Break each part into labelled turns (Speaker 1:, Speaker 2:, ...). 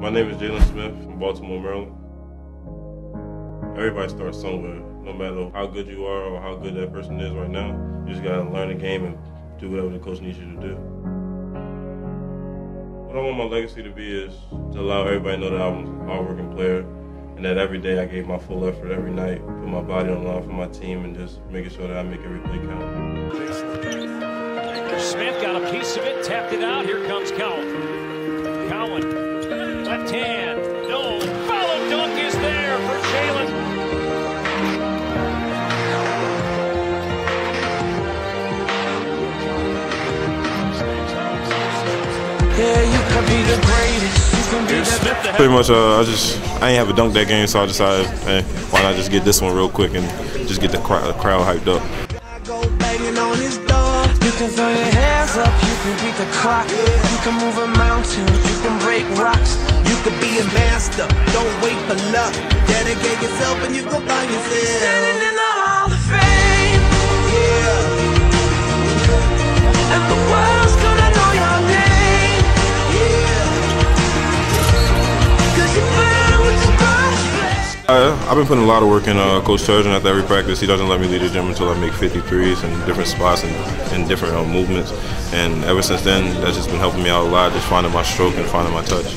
Speaker 1: My name is Jalen Smith from Baltimore, Maryland. Everybody starts somewhere. No matter how good you are or how good that person is right now, you just gotta learn the game and do whatever the coach needs you to do. What I want my legacy to be is to allow everybody to know that I'm a hardworking player and that every day I gave my full effort every night, put my body on the line for my team, and just making sure that I make every play count.
Speaker 2: Smith got a piece of it, tapped it out. Here comes Cowan. Cowan, left hand, no. Follow dunk is there for Jalen.
Speaker 3: Yeah, you can be the greatest. You can be the
Speaker 2: Smith
Speaker 1: Pretty much, uh, I just I ain't have a dunk that game, so I decided, hey, why not just get this one real quick and just get the crowd, crowd hyped up.
Speaker 3: I go banging on his door. You can throw your hands up, you can beat the clock. You can move a mountain, you can break rocks.
Speaker 4: You could be a master, don't wait for luck. Dedicate yourself and you go find yourself.
Speaker 3: Standing in the Hall of Fame,
Speaker 4: Yeah,
Speaker 3: and the world's gonna know your name.
Speaker 4: yeah.
Speaker 3: Cause you burn with the brush.
Speaker 1: I, I've been putting a lot of work in uh, Coach Turgeon after every practice. He doesn't let me leave the gym until I make 53s in different spots and, and different uh, movements. And ever since then, that's just been helping me out a lot, just finding my stroke and finding my touch.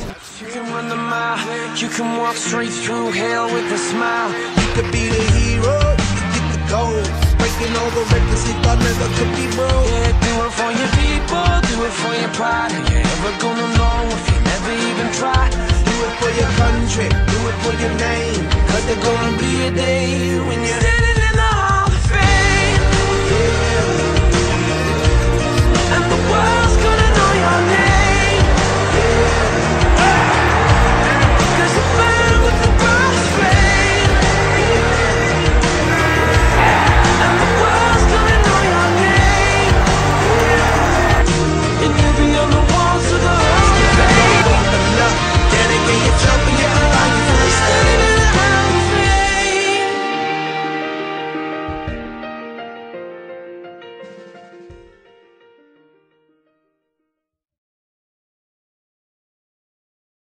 Speaker 3: You can walk straight through hell with a smile.
Speaker 4: You could be the hero, you get the gold. Breaking all the records he thought never could be broke.
Speaker 3: Yeah, do it for your people, do it for your pride. Are you ever gonna know if you never even try?
Speaker 4: Do it for your country, do it for your name.
Speaker 3: Cause there's gonna be a day when you're